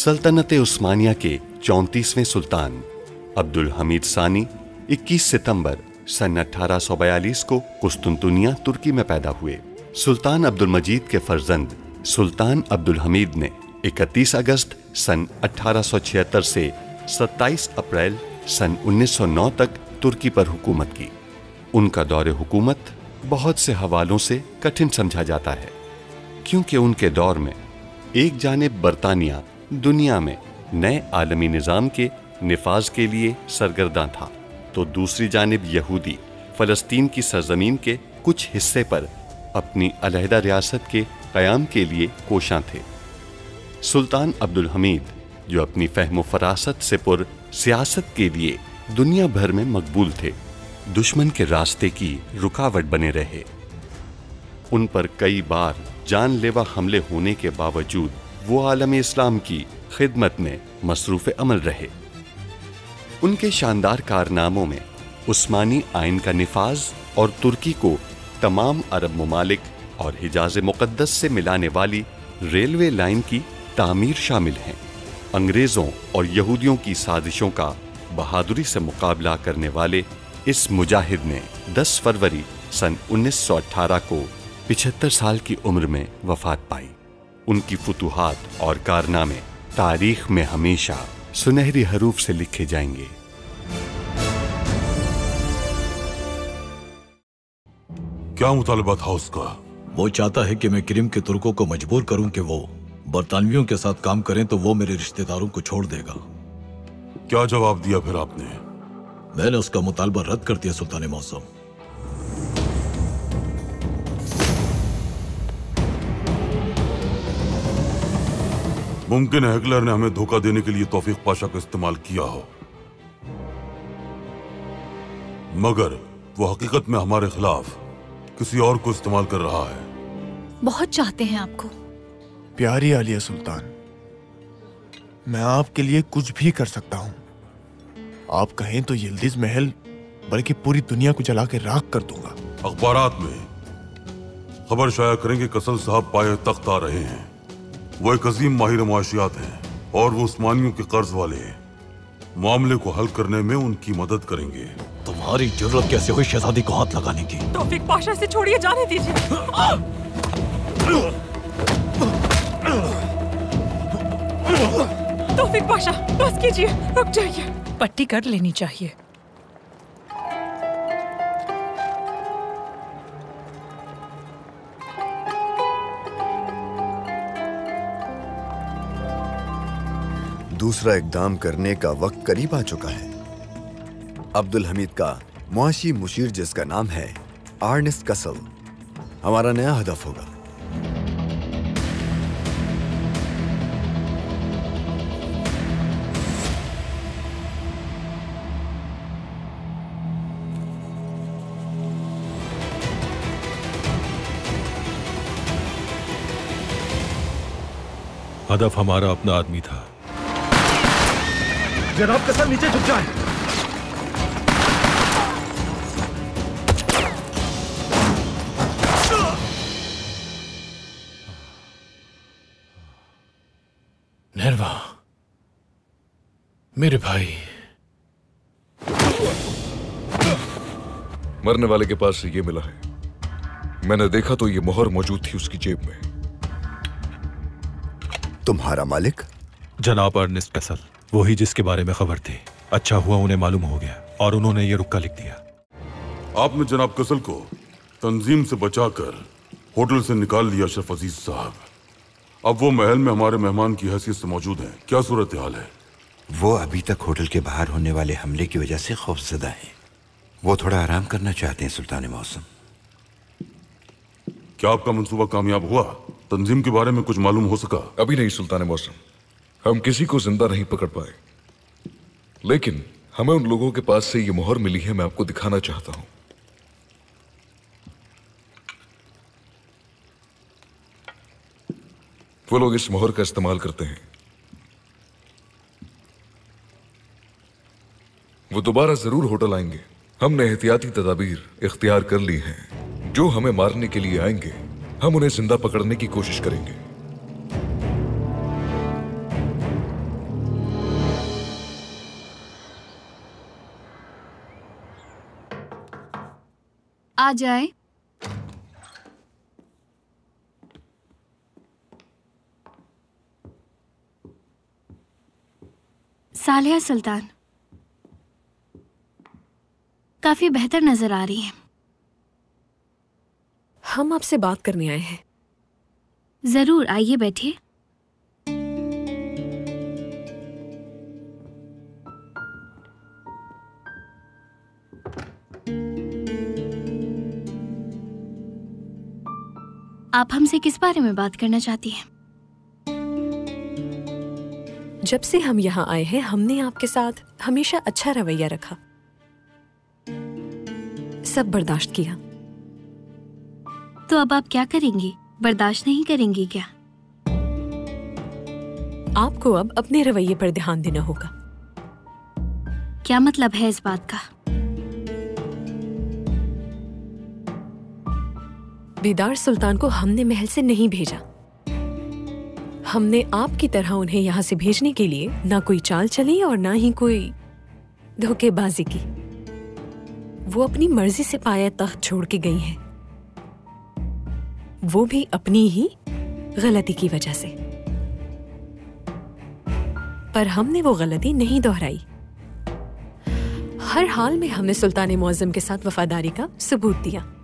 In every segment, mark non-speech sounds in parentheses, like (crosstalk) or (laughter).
सल्तनत उस्मानिया के चौंतीसवें सुल्तान, अब्दुल हमीद सानी 21 सितंबर सन 1842 को कुस्तुनतुनिया, तुर्की में पैदा हुए। सुल्तान अब्दुल मजीद के फर्जंद सुल्तान अब्दुल हमीद ने 31 अगस्त सन 1876 से 27 अप्रैल सन 1909 तक तुर्की पर हुकूमत की। उनका दौर हुकूमत बहुत से हवालों से कठिन समझा जाता है, क्योंकि उनके दौर में एक जानब बरतानिया दुनिया में नए आलमी निज़ाम के नफाज के लिए सरगर्दा था। तो दूसरी जानब यहूदी फ़लस्तीन की सरजमीन के कुछ हिस्से पर अपनी अलहदा रियासत के क़याम के लिए कोशां थे। सुल्तान अब्दुल हमीद, जो अपनी फहम फरासत से पुर सियासत के लिए दुनिया भर में मकबूल थे, दुश्मन के रास्ते की रुकावट बने रहे। उन पर कई बार जानलेवा हमले होने के बावजूद वो आलम इस्लाम की खिदमत में मसरूफ़ अमल रहे। उनके शानदार कारनामों में उस्मानी आइन का नफाज और तुर्की को तमाम अरब ममालिक और हिजाज मुक़दस से मिलाने वाली रेलवे लाइन की तामीर शामिल हैं। अंग्रेज़ों और यहूदियों की साजिशों का बहादुरी से मुकाबला करने वाले इस मुजाहिद ने 10 फरवरी सन 1918 को 75 साल की उम्र में वफात पाई। उनकी फतूहात और कारनामे तारीख में हमेशा सुनहरी हरूफ से लिखे जाएँगे। क्या मुतालबा था उसका? वो चाहता है कि मैं क्रिम के तुर्कों को मजबूर करूँ कि वो बरतानवियों के साथ काम करें तो वो मेरे रिश्तेदारों को छोड़ देगा। क्या जवाब दिया फिर आपने? मैंने उसका मुतालबा रद्द कर दिया सुल्तान मौसम। मुमकिन है हिटलर ने हमें धोखा देने के लिए तौफीक पाशा का इस्तेमाल किया हो। मगर वो हकीकत में हमारे खिलाफ किसी और को इस्तेमाल कर रहा है। बहुत चाहते हैं आपको। प्यारी आलिया सुल्तान मैं आपके लिए कुछ भी कर सकता हूँ। आप कहें तो यिल्दिज महल बल्कि पूरी दुनिया को जला के राख कर दूँगा। अखबार में खबर शाया करेंगे कसल साहब पाए तख्त आ रहे हैं। वो एक अजीम माहिर मुआशियात हैं और वो उस्मानियों के कर्ज वाले हैं। मामले को हल करने में उनकी मदद करेंगे। तुम्हारी ज़रूरत कैसे हुई शहजादी को हाथ लगाने की? तौफीक पाशा से छोड़िए जाने दीजिए। तौफीक पाशा बस कीजिए रुक जाइए। पट्टी कर लेनी चाहिए। दूसरा इकदाम करने का वक्त करीब आ चुका है। अब्दुल हमीद का मुआशी मुशीर जिसका नाम है आर्निस कसल, हमारा नया हदफ होगा। हदफ हमारा अपना आदमी था। जनाब कसर नीचे झुक जाए। नरवा मेरे भाई। मरने वाले के पास ये मिला है। मैंने देखा तो ये मोहर मौजूद थी उसकी जेब में। तुम्हारा मालिक? जनाब अर्निस्ट कसल वही जिसके बारे में खबर थी। अच्छा हुआ उन्हें मालूम हो गया और उन्होंने ये रुक्का लिख दिया। आपने जनाब कसल को तंजीम से बचाकर होटल से निकाल लिया अशरफ अज़ीज़ साहब। अब वो महल में हमारे मेहमान की हैसियत से मौजूद हैं। क्या सूरत हाल है? वो अभी तक होटल के बाहर होने वाले हमले की वजह से खौफजदा हैं। वो थोड़ा आराम करना चाहते हैं सुल्तान मौसम। क्या आपका मंसूबा कामयाब हुआ? तंजीम के बारे में कुछ मालूम हो सका? अभी नहीं सुल्तान मौसम। हम किसी को ज़िंदा नहीं पकड़ पाए। लेकिन हमें उन लोगों के पास से ये मोहर मिली है, मैं आपको दिखाना चाहता हूँ। वो लोग इस मोहर का इस्तेमाल करते हैं। वो दोबारा ज़रूर होटल आएँगे। हमने एहतियाती तदाबीर इख्तियार कर ली हैं। जो हमें मारने के लिए आएँगे, हम उन्हें ज़िंदा पकड़ने की कोशिश करेंगे। आ जाए। सालिया सुल्तान काफ़ी बेहतर नज़र आ रही है। हम आपसे बात करने आए हैं। ज़रूर आइए बैठिए। आप हमसे किस बारे में बात करना चाहती हैं? जब से हम यहाँ आए हैं हमने आपके साथ हमेशा अच्छा रवैया रखा। सब बर्दाश्त किया। तो अब आप क्या करेंगी? बर्दाश्त नहीं करेंगी क्या? आपको अब अपने रवैये पर ध्यान देना होगा। क्या मतलब है इस बात का? बेदार सुल्तान को हमने महल से नहीं भेजा। हमने आपकी तरह उन्हें यहाँ से भेजने के लिए ना कोई चाल चली और ना ही कोई धोखेबाजी की। वो अपनी मर्ज़ी से पाया तख्त छोड़ के गई हैं। वो भी अपनी ही गलती की वजह से। पर हमने वो गलती नहीं दोहराई। हर हाल में हमने सुल्तान मुआजम के साथ वफादारी का सबूत दिया।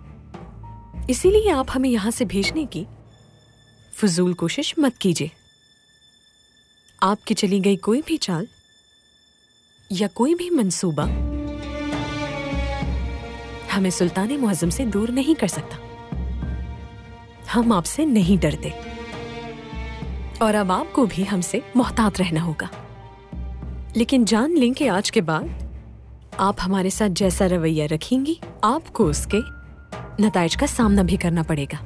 इसीलिए आप हमें यहाँ से भेजने की फजूल कोशिश मत कीजिए। आपकी चली गई कोई भी चाल या कोई भी मंसूबा हमें सुल्तान मुआजम से दूर नहीं कर सकता। हम आपसे नहीं डरते। और अब आपको भी हमसे मोहतात रहना होगा। लेकिन जान लें कि आज के बाद आप हमारे साथ जैसा रवैया रखेंगी, आपको उसके नतज का सामना भी करना पड़ेगा।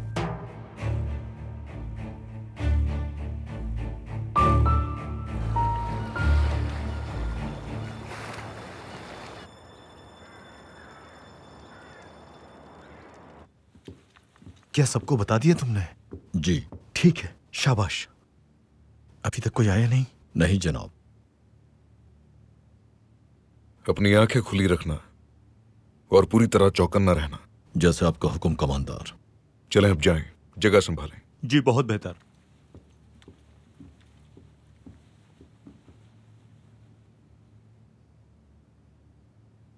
क्या सबको बता दिया तुमने? जी। ठीक है शाबाश। अभी तक कोई आया नहीं? नहीं जनाब। अपनी आँखें खुली रखना और पूरी तरह चौकन्ना रहना। जैसे आपका हुक्म कमांडर। चले अब जाएँ। जगह संभालें। जी बहुत बेहतर।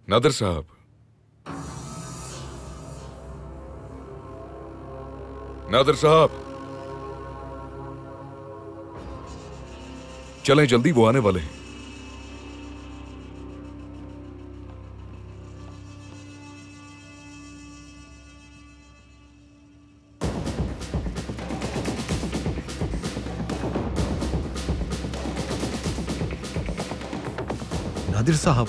नादर साहब। नादर साहब। चलें जल्दी वो आने वाले हैं। नादिर साहब।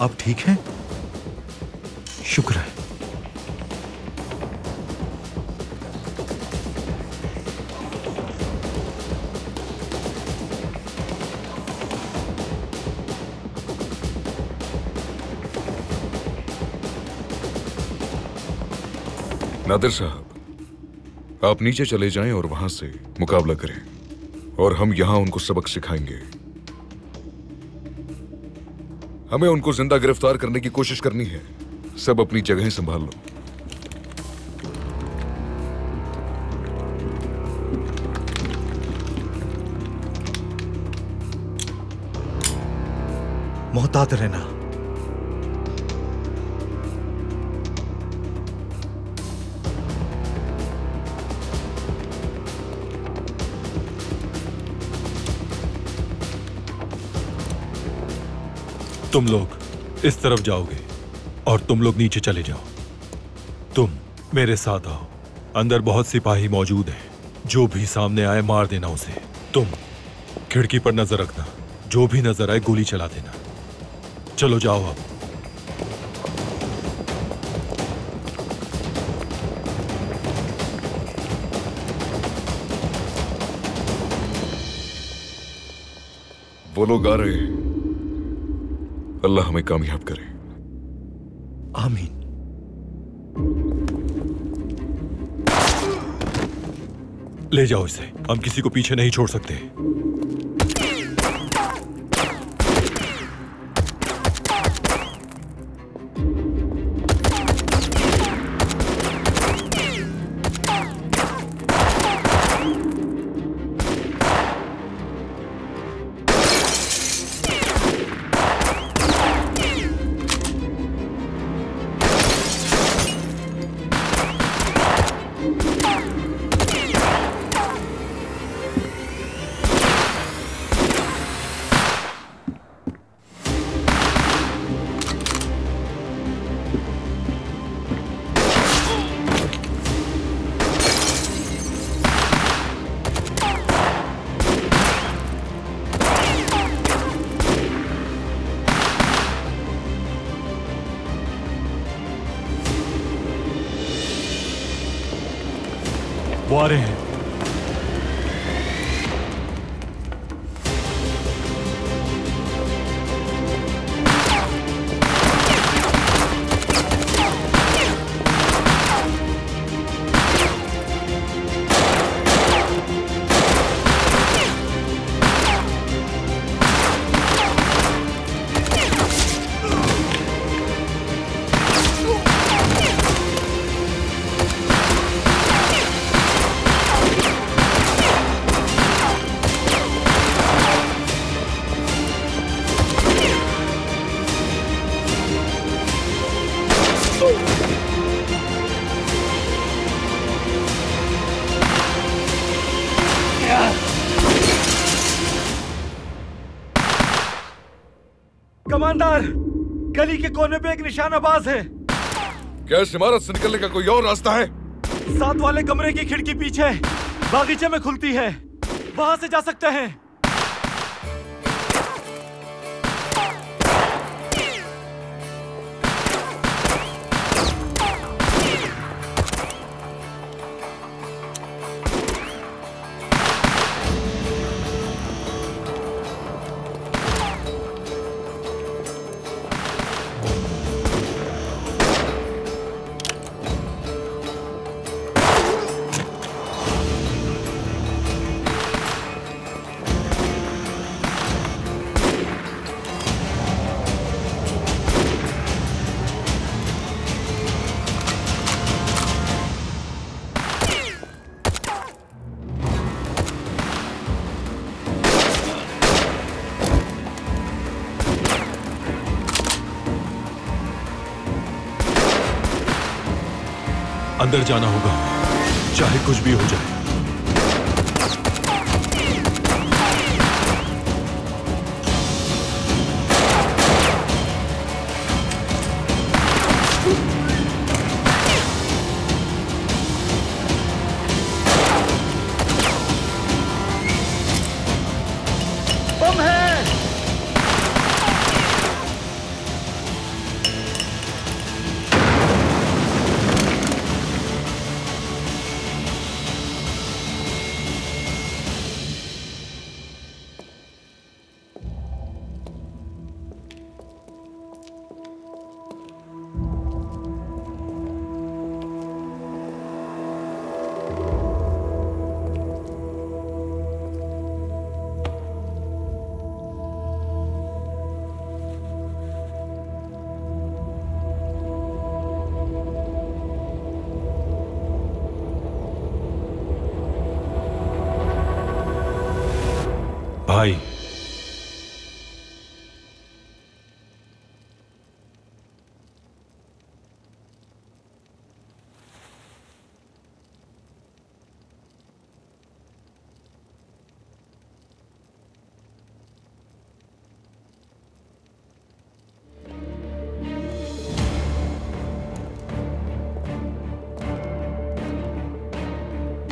आप ठीक हैं? शुक्र है। नादिर साहब, आप नीचे चले जाएँ और वहाँ से मुकाबला करें। और हम यहाँ उनको सबक सिखाएँगे। हमें उनको ज़िंदा गिरफ़्तार करने की कोशिश करनी है। सब अपनी जगह संभाल लो। मोहतात रहना। तुम लोग इस तरफ़ जाओगे और तुम लोग नीचे चले जाओ। तुम मेरे साथ आओ। अंदर बहुत सिपाही मौजूद हैं। जो भी सामने आए, मार देना उसे। तुम खिड़की पर नज़र रखना। जो भी नज़र आए, गोली चला देना। चलो जाओ अब। वो लोग आ रहे हैं। अल्लाह हमें कामयाब करे। आमीन। ले जाओ इसे। हम किसी को पीछे नहीं छोड़ सकते। वो कमांडर गली के कोने पे एक निशानाबाज है। क्या इस इमारत से निकलने का कोई और रास्ता है? साथ वाले कमरे की खिड़की पीछे बागीचे में खुलती है। वहाँ से जा सकते हैं। अंदर जाना होगा। चाहे कुछ भी हो जाए।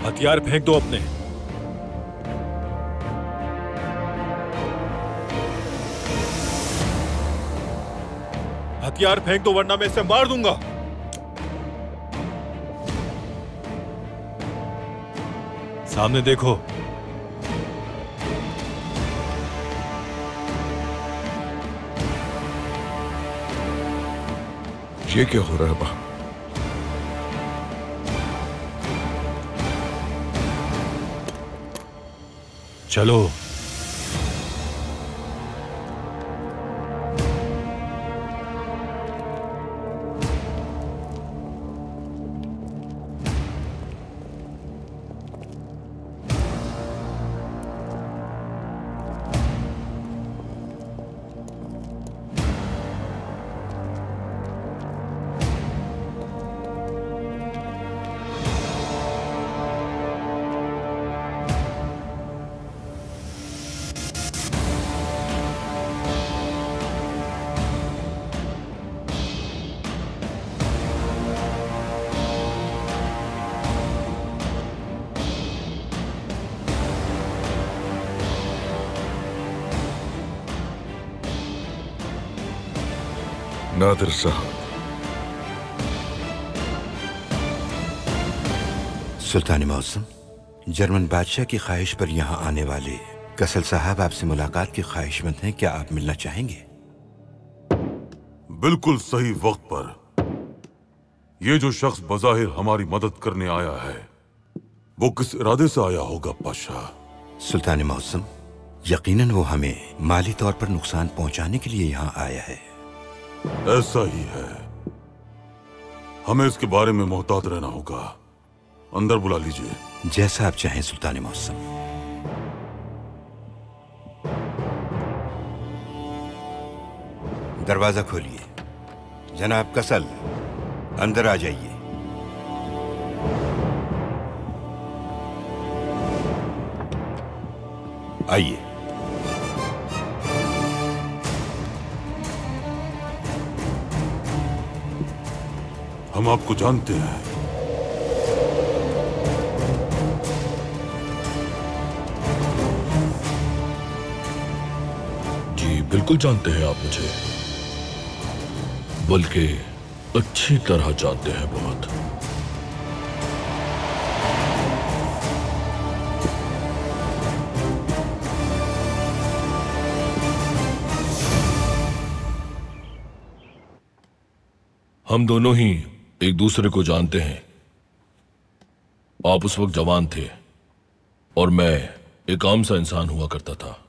हथियार फेंक दो अपने। हथियार फेंक दो, वरना मैं इसे मार दूँगा। सामने देखो। ये क्या हो रहा है वहाँ चलो। नादिर साहब सुल्तान मौसम जर्मन बादशाह की ख्वाहिश पर यहाँ आने वाले कसल साहब आपसे मुलाकात की ख्वाहिशमंद हैं क्या आप मिलना चाहेंगे बिल्कुल सही वक्त पर यह जो शख्स बजाहिर हमारी मदद करने आया है वो किस इरादे से आया होगा पाशाह सुल्तान मौसम यकीनन वो हमें माली तौर पर नुकसान पहुँचाने के लिए यहाँ आया है ऐसा ही है। हमें इसके बारे में मोहतात रहना होगा। अंदर बुला लीजिए। जैसा आप चाहें, सुल्तान मौसम। दरवाज़ा खोलिए। जनाब कसल अंदर आ जाइए। आइए। हम आपको जानते हैं। जी, बिल्कुल जानते हैं आप मुझे। बल्कि अच्छी तरह जानते हैं बहुत। हम दोनों ही एक दूसरे को जानते हैं। आप उस वक्त जवान थे और मैं एक आम सा इंसान हुआ करता था।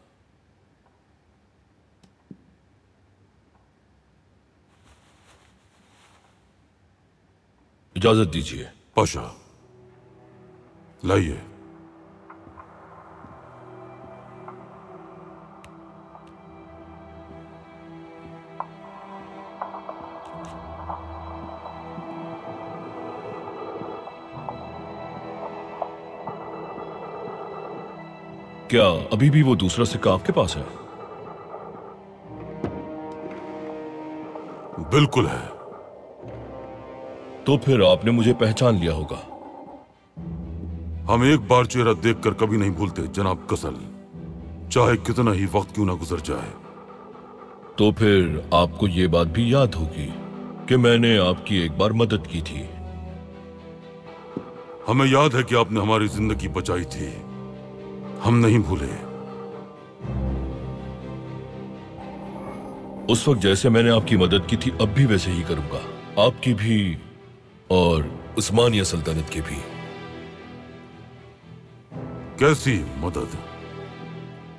इजाज़त दीजिए। पाशा, लाइए। क्या अभी भी वो दूसरा सिक्का आपके पास है? बिल्कुल है। तो फिर आपने मुझे पहचान लिया होगा। हम एक बार चेहरा देखकर कभी नहीं भूलते जनाब कसल। चाहे कितना ही वक्त क्यों ना गुजर जाए। तो फिर आपको ये बात भी याद होगी कि मैंने आपकी एक बार मदद की थी। हमें याद है कि आपने हमारी ज़िंदगी बचाई थी। हम नहीं भूले। उस वक्त जैसे मैंने आपकी मदद की थी अब भी वैसे ही करूँगा। आपकी भी और उस्मानिया सल्तनत की भी। कैसी मदद?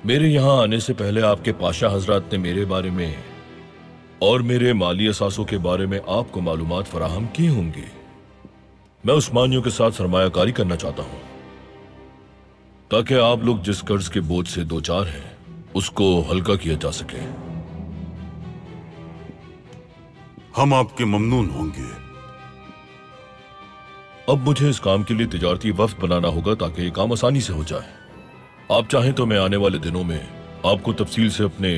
मेरे यहाँ आने से पहले आपके पाशा हजरात ने मेरे बारे में और मेरे माली असासों के बारे में आपको मालूमात फराहम की होंगी। मैं उस्मानियों के साथ सरमायाकारी करना चाहता हूँ। ताकि आप लोग जिस कर्ज के बोझ से दो चार हैं उसको हल्का किया जा सके। हम आपके ममनून होंगे। अब मुझे इस काम के लिए तिजारती वफ्त बनाना होगा ताकि ये काम आसानी से हो जाए। आप चाहें तो मैं आने वाले दिनों में आपको तफसील से अपने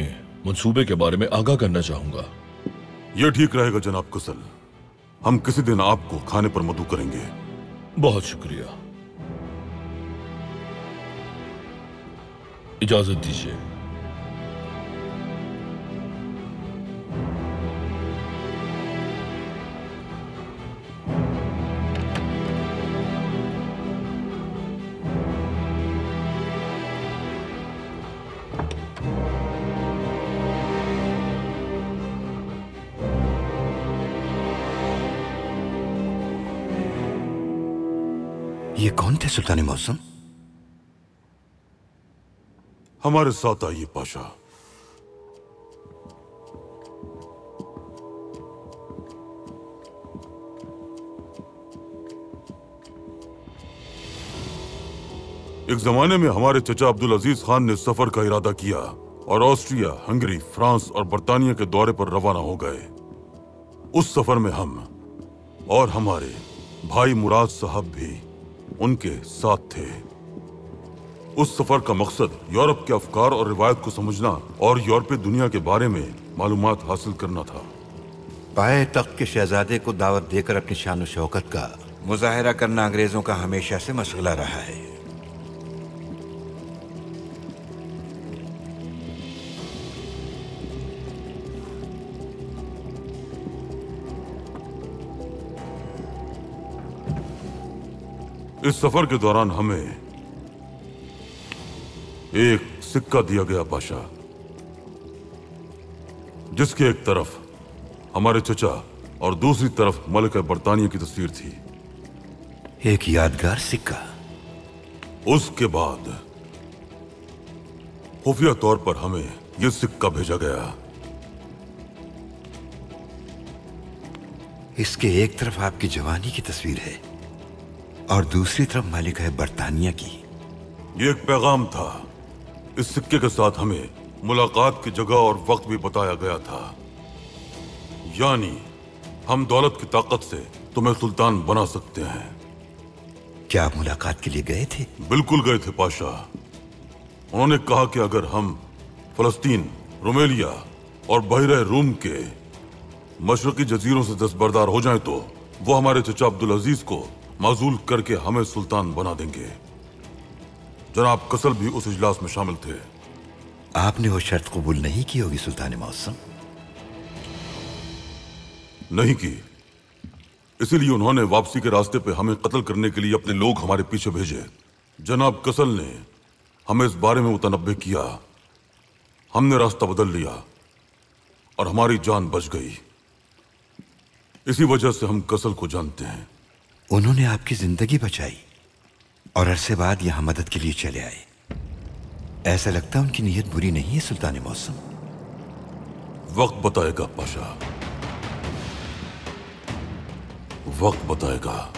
मंसूबे के बारे में आगाह करना चाहूँगा। यह ठीक रहेगा जनाब कुसल हम किसी दिन आपको खाने पर मधु करेंगे। बहुत शुक्रिया। इजाज़त दीजिए ये कौन थे सुल्तान मौसम हमारे साथ आइए, पाशा। एक जमाने में हमारे चचा अब्दुल अज़ीज़ खान ने सफ़र का इरादा किया और ऑस्ट्रिया, हंगरी, फ्रांस और बर्तानिया के दौरे पर रवाना हो गए। उस सफ़र में हम और हमारे भाई मुराद साहब भी उनके साथ थे। उस सफ़र का मकसद यूरोप के अफकार और रिवायत को समझना और यूरोपीय दुनिया के बारे में मालूम हासिल करना था। पाए तख्त के शहजादे को दावत देकर अपनी शान शौकत का मुजाहरा करना अंग्रेज़ों का हमेशा से मशगला रहा है। इस सफ़र के दौरान हमें एक सिक्का दिया गया पाशा जिसके एक तरफ़ हमारे चचा और दूसरी तरफ़ मलिक बरतानिया की तस्वीर थी। एक यादगार सिक्का। उसके बाद खुफिया तौर पर हमें यह सिक्का भेजा गया। इसके एक तरफ़ आपकी जवानी की तस्वीर है और दूसरी तरफ़ मालिक है बरतानिया की। ये एक पैगाम था इस सिक्के के साथ हमें मुलाकात की जगह और वक्त भी बताया गया था। यानी हम दौलत की ताकत से तुम्हें सुल्तान बना सकते हैं। क्या आप मुलाकात के लिए गए थे? बिल्कुल गए थे पाशा। उन्होंने कहा कि अगर हम फलस्तीन रोमेलिया और बहरे रूम के मशरकी जजीरों से दस्तबरदार हो जाएँ तो वो हमारे चचा अब्दुल अज़ीज़ को माजूल करके हमें सुल्तान बना देंगे। जनाब कसल भी उस इजलास में शामिल थे। आपने वो शर्त कबूल नहीं की होगी सुल्तान मौसम? नहीं की। इसीलिए उन्होंने वापसी के रास्ते पे हमें कत्ल करने के लिए अपने लोग हमारे पीछे भेजे। जनाब कसल ने हमें इस बारे में मुतनबे किया। हमने रास्ता बदल लिया और हमारी जान बच गई। इसी वजह से हम कसल को जानते हैं। उन्होंने आपकी ज़िंदगी बचाई। और अरसे बाद यहाँ मदद के लिए चले आए। ऐसा लगता है उनकी नीयत बुरी नहीं है, सुल्तान मौसम। वक्त बताएगा, पाशा। वक्त बताएगा।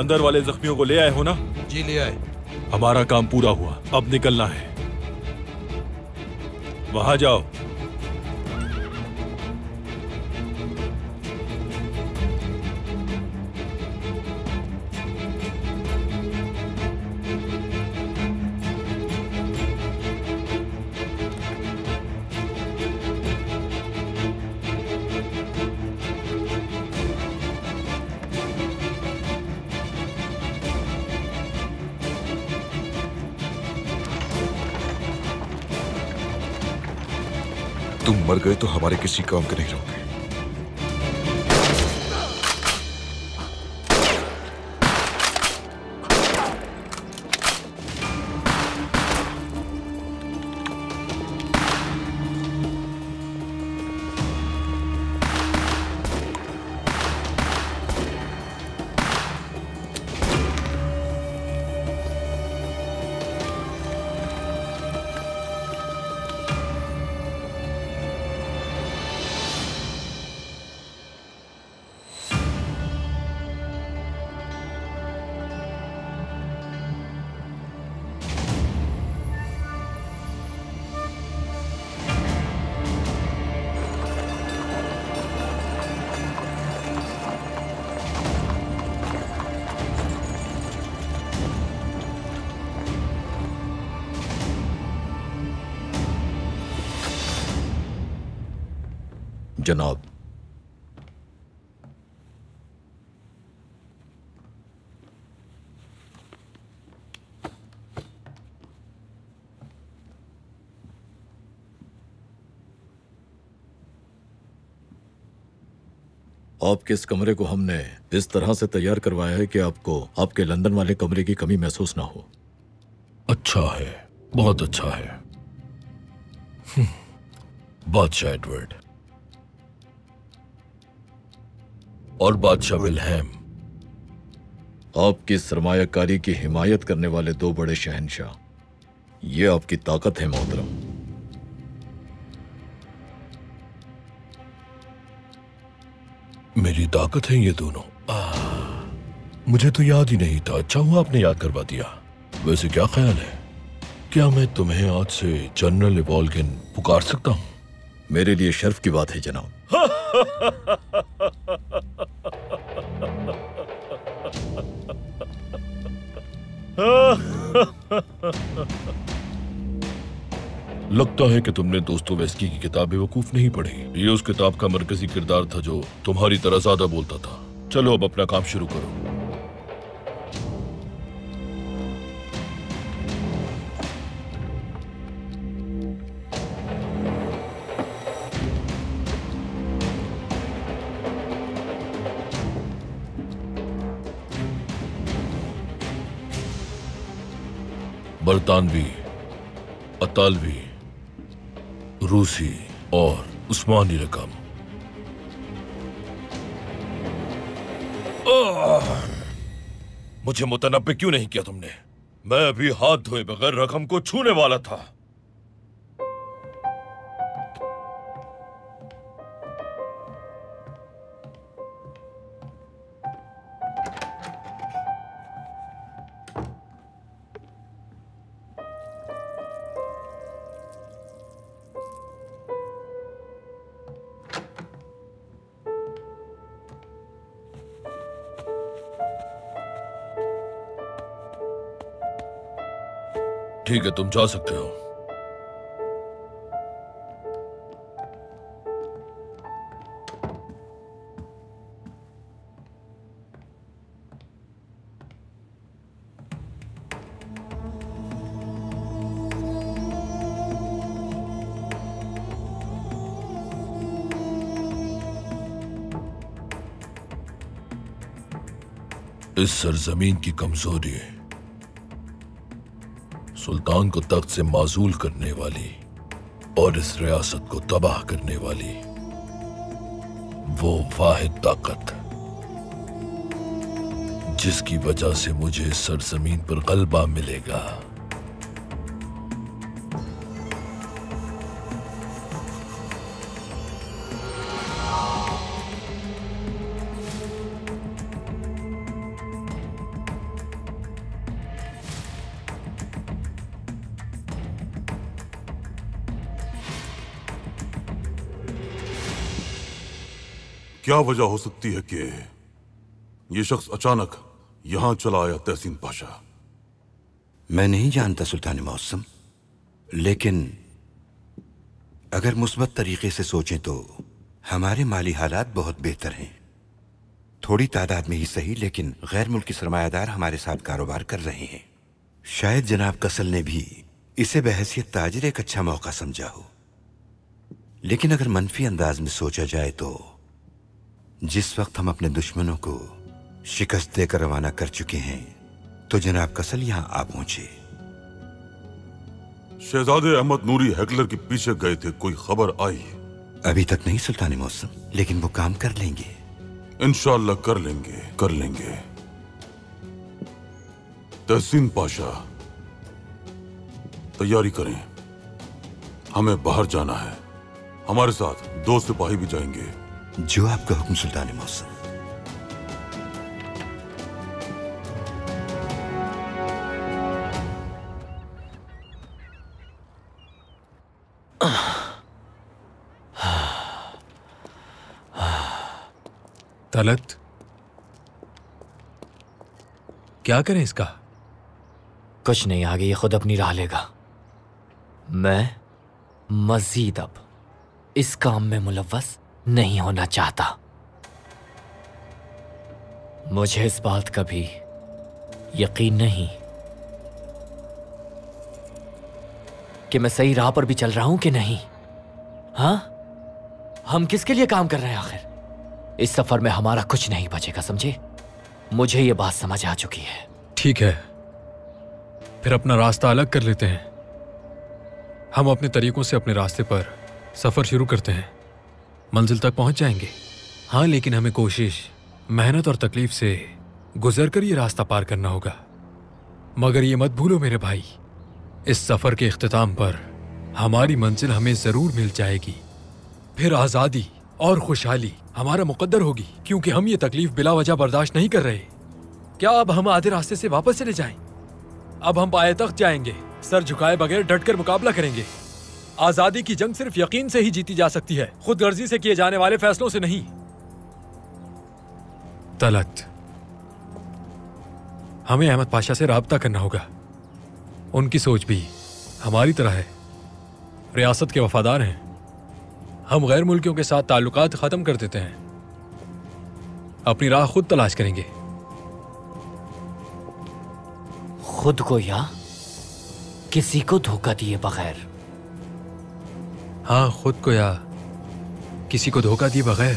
अंदर वाले जख्मियों को ले आए हो ना? जी ले आए। हमारा काम पूरा हुआ। अब निकलना है। वहाँ जाओ। मर गए तो हमारे किसी काम के नहीं रहोगे। जनाब। आपके इस कमरे को हमने इस तरह से तैयार करवाया है कि आपको आपके लंदन वाले कमरे की कमी महसूस ना हो? अच्छा है, बहुत अच्छा है। (laughs) बादशाह एडवर्ड और बादशाह विलहेम आपकी सरमाकारी की हिमायत करने वाले दो बड़े शहनशाह। ये आपकी ताकत है मोहतरम। मेरी ताकत है ये दोनों। आह, मुझे तो याद ही नहीं था। अच्छा हुआ आपने याद करवा दिया। वैसे क्या ख्याल है? क्या मैं तुम्हें आज से जनरल इवॉल्गिन पुकार सकता हूँ? मेरे लिए शर्फ की बात है जनाब। (laughs) लगता है कि तुमने दोस्तों वेस्की की किताब बेवकूफ़ नहीं पढ़ी। ये उस किताब का मरकजी किरदार था जो तुम्हारी तरह ज़्यादा बोलता था। चलो अब अपना काम शुरू करो। बरतानवी, अतालवी, रूसी और उस्मानी रकम। मुझे मुतनबे क्यों नहीं किया तुमने? मैं अभी हाथ धोए बगैर रकम को छूने वाला था। है तुम जा सकते हो। इस सरजमीन की कमज़ोरी सुल्तान को तख्त से माजूल करने वाली और इस रियासत को तबाह करने वाली वो वाहिद ताकत, जिसकी वजह से मुझे सरजमीन पर गलबा मिलेगा। क्या वजह हो सकती है कि ये शख्स अचानक यहाँ चला आया तहसीन पाशा? मैं नहीं जानता सुल्तान मौसम, लेकिन अगर मुस्बत तरीके से सोचें तो हमारे माली हालात बहुत बेहतर हैं। थोड़ी तादाद में ही सही, लेकिन गैर मुल्की सरमायादार हमारे साथ कारोबार कर रहे हैं। शायद जनाब कसल ने भी इसे बहसियत ताजर एक अच्छा मौका समझा हो। लेकिन अगर मनफी अंदाज में सोचा जाए तो जिस वक्त हम अपने दुश्मनों को शिकस्त देकर रवाना कर चुके हैं तो जनाब कसल यहाँ आ पहुँचे। शहजादे अहमद नूरी हेकलर के पीछे गए थे कोई खबर आई? अभी तक नहीं सुल्तान मौसम लेकिन वो काम कर लेंगे। इंशाल्लाह कर लेंगे कर लेंगे। तहसीन पाशा तैयारी करें। हमें बाहर जाना है। हमारे साथ दो सिपाही भी जाएँगे। जो आपका हुक्म सुल्तान मौसम तलत क्या करें इसका? कुछ नहीं आगे ये खुद अपनी राह लेगा। मैं मजीद अब इस काम में मुलव्वस नहीं होना चाहता। मुझे इस बात का भी यकीन नहीं कि मैं सही राह पर भी चल रहा हूँ कि नहीं। हाँ? हम किसके लिए काम कर रहे हैं आखिर? इस सफ़र में हमारा कुछ नहीं बचेगा समझे? मुझे ये बात समझ आ चुकी है। ठीक है। फिर अपना रास्ता अलग कर लेते हैं। हम अपने तरीकों से अपने रास्ते पर सफ़र शुरू करते हैं। मंजिल तक पहुँच जाएँगे। हाँ लेकिन हमें कोशिश, मेहनत और तकलीफ़ से गुजर कर ये रास्ता पार करना होगा। मगर ये मत भूलो मेरे भाई, इस सफ़र के अख्ताम पर हमारी मंजिल हमें ज़रूर मिल जाएगी। फिर आज़ादी और खुशहाली हमारा मुकद्दर होगी, क्योंकि हम ये तकलीफ़ बिला वजह बर्दाश्त नहीं कर रहे। क्या अब हम आधे रास्ते से वापस चले जाएँ? अब हम पाए तख्त जाएँगे, सर झुकाए बगैर डटकर मुकाबला करेंगे। आज़ादी की जंग सिर्फ़ यकीन से ही जीती जा सकती है। खुद गर्जी से किए जाने वाले फैसलों से नहीं। तलत। हमें अहमद पाशा से राबता करना होगा। उनकी सोच भी हमारी तरह है। रियासत के वफादार हैं। हम गैर मुल्कियों के साथ ताल्लुकात खत्म कर देते हैं। अपनी राह खुद तलाश करेंगे। खुद को या किसी को धोखा दिए बगैर। हाँ खुद को या किसी को धोखा दिए बगैर।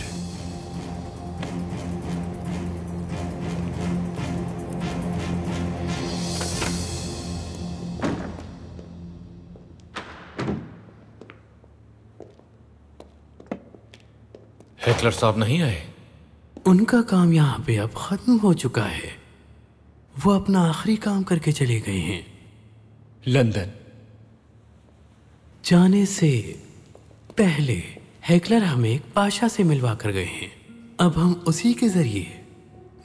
हेकलर साहब नहीं आए? उनका काम यहाँ पे अब खत्म हो चुका है। वो अपना आखिरी काम करके चले गए हैं। लंदन। जाने से पहले हेकलर हमें एक पाशा से मिलवा कर गए हैं। अब हम उसी के ज़रिए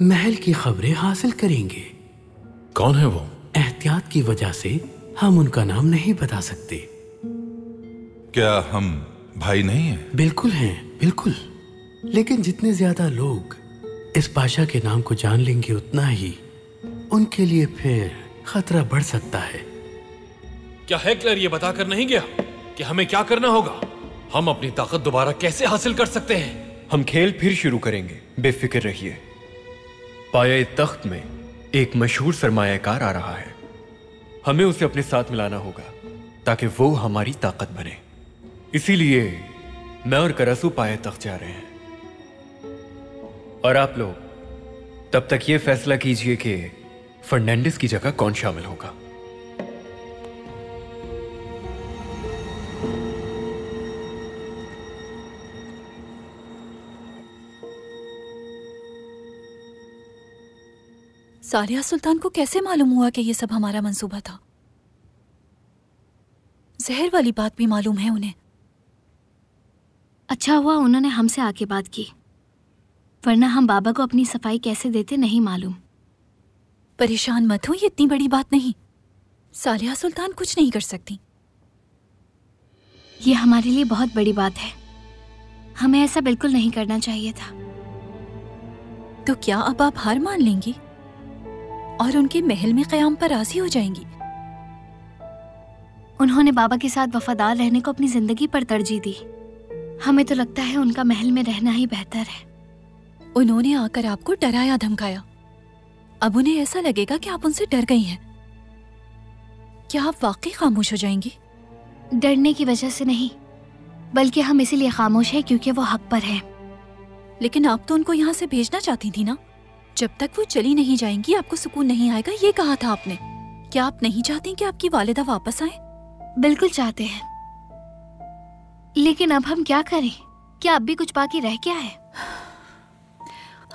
महल की खबरें हासिल करेंगे। कौन है वो? एहतियात की वजह से हम उनका नाम नहीं बता सकते। क्या हम भाई नहीं हैं? बिल्कुल हैं बिल्कुल। लेकिन जितने ज़्यादा लोग इस पाशा के नाम को जान लेंगे उतना ही उनके लिए फिर खतरा बढ़ सकता है। क्या हेकलर ये बताकर नहीं गया कि हमें क्या करना होगा? हम अपनी ताकत दोबारा कैसे हासिल कर सकते हैं? हम खेल फिर शुरू करेंगे। बेफिक्र रहिए। पाया तख्त में एक मशहूर सरमायाकार आ रहा है। हमें उसे अपने साथ मिलाना होगा, ताकि वो हमारी ताकत बने। इसीलिए मैं और करसू पाए तख्त जा रहे हैं। और आप लोग, तब तक ये फैसला कीजिए कि फर्नांडिस की जगह कौन शामिल होगा। सालिया सुल्तान को कैसे मालूम हुआ कि ये सब हमारा मंसूबा था? जहर वाली बात भी मालूम है उन्हें। अच्छा हुआ उन्होंने हमसे आके बात की। वरना हम बाबा को अपनी सफ़ाई कैसे देते नहीं मालूम। परेशान मत हो ये इतनी बड़ी बात नहीं। सालिया सुल्तान कुछ नहीं कर सकती। ये हमारे लिए बहुत बड़ी बात है। हमें ऐसा बिल्कुल नहीं करना चाहिए था। तो क्या अब आप हार मान लेंगी? और उनके महल में कयाम पर राज़ी हो जाएँगी। उन्होंने बाबा के साथ वफादार रहने को अपनी ज़िंदगी पर तरजीह दी। हमें तो लगता है उनका महल में रहना ही बेहतर है। उन्होंने आकर आपको डराया धमकाया। अब उन्हें ऐसा लगेगा कि आप उनसे डर गई हैं। क्या आप वाकई खामोश हो जाएँगी? डरने की वजह से नहीं बल्कि हम इसीलिए खामोश हैं क्योंकि वो हक पर है। लेकिन आप तो उनको यहाँ से भेजना चाहती थी ना? जब तक वो चली नहीं जाएँगी आपको सुकून नहीं आएगा ये कहा था आपने। क्या आप नहीं चाहते कि आपकी वालिदा वापस आए? बिल्कुल चाहते हैं। लेकिन अब हम क्या करें? क्या अब भी कुछ बाकी रह गया है?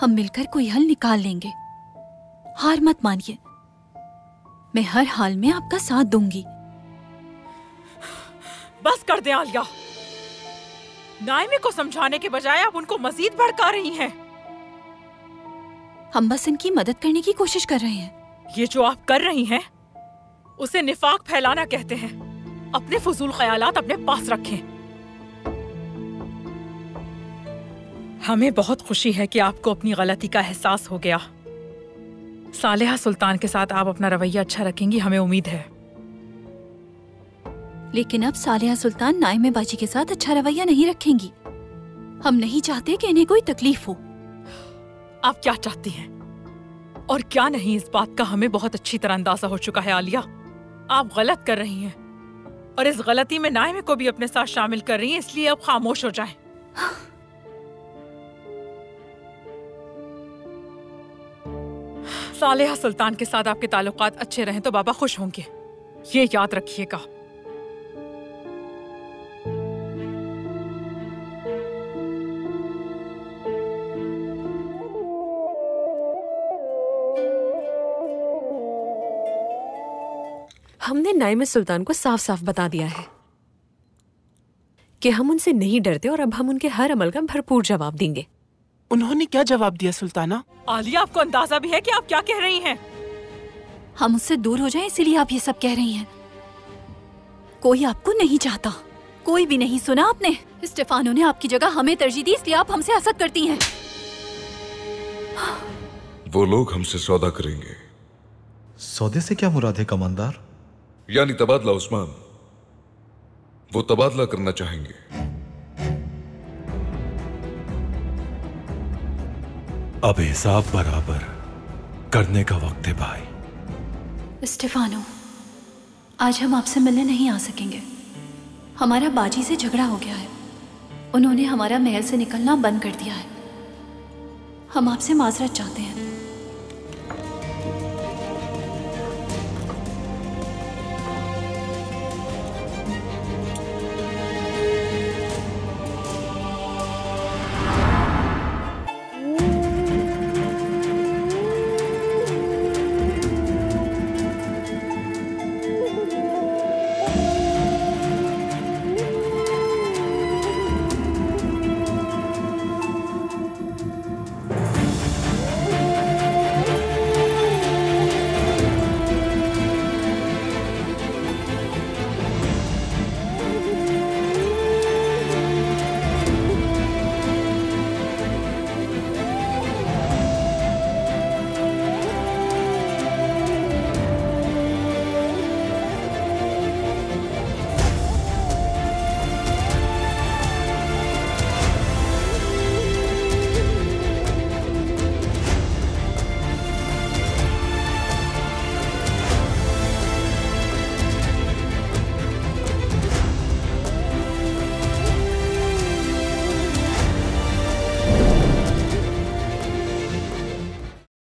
हम मिलकर कोई हल निकाल लेंगे। हार मत मानिए। मैं हर हाल में आपका साथ दूँगी। बस कर दे आलिया। नाइमी को समझाने के बजाय आप उनको मजीद भड़का रही हैं। हम बस इनकी मदद करने की कोशिश कर रहे हैं। ये जो आप कर रही हैं उसे निफाक फैलाना कहते हैं। अपने फजूल ख्यालात अपने पास रखें। हमें बहुत खुशी है कि आपको अपनी गलती का एहसास हो गया। सालेहा सुल्तान के साथ आप अपना रवैया अच्छा रखेंगी हमें उम्मीद है। लेकिन अब सालिया सुल्तान नाइमे बाजी के साथ अच्छा रवैया नहीं रखेंगी। हम नहीं चाहते कि इन्हें कोई तकलीफ़ हो। आप क्या चाहती हैं? और क्या नहीं इस बात का हमें बहुत अच्छी तरह अंदाज़ा हो चुका है, आलिया। आप गलत कर रही हैं। और इस गलती में नायमे को भी अपने साथ शामिल कर रही हैं, इसलिए अब खामोश हो जाएँ। सालेहा सुल्तान के साथ आपके ताल्लुकात अच्छे रहें तो बाबा खुश होंगे। ये याद रखिएगा। नाइम सुल्तान को साफ़ साफ़ बता दिया है कि हम उनसे नहीं डरते और अब हम उनके हर अमल का भरपूर जवाब देंगे। उन्होंने क्या जवाब दिया सुल्ताना? आलिया आपको अंदाज़ा भी है कि आप क्या कह रही हैं? हम उससे दूर हो जाएँ इसीलिए आप ये सब कह रही हैं। कोई आपको नहीं चाहता। कोई भी नहीं सुना आपने? स्टेफानो ने आपकी जगह हमें तरजीह दी इसलिए आप हमसे हसद करती हैं। वो लोग हमसे सौदा करेंगे। सौदे से क्या मुराद है कमांडर यानी तबादला उस्मान। वो तबादला करना चाहेंगे। अब हिसाब बराबर करने का वक्त है भाई। स्टेफानो आज हम आपसे मिलने नहीं आ सकेंगे। हमारा बाजी से झगड़ा हो गया है। उन्होंने हमारा महल से निकलना बंद कर दिया है। हम आपसे माजरत चाहते हैं।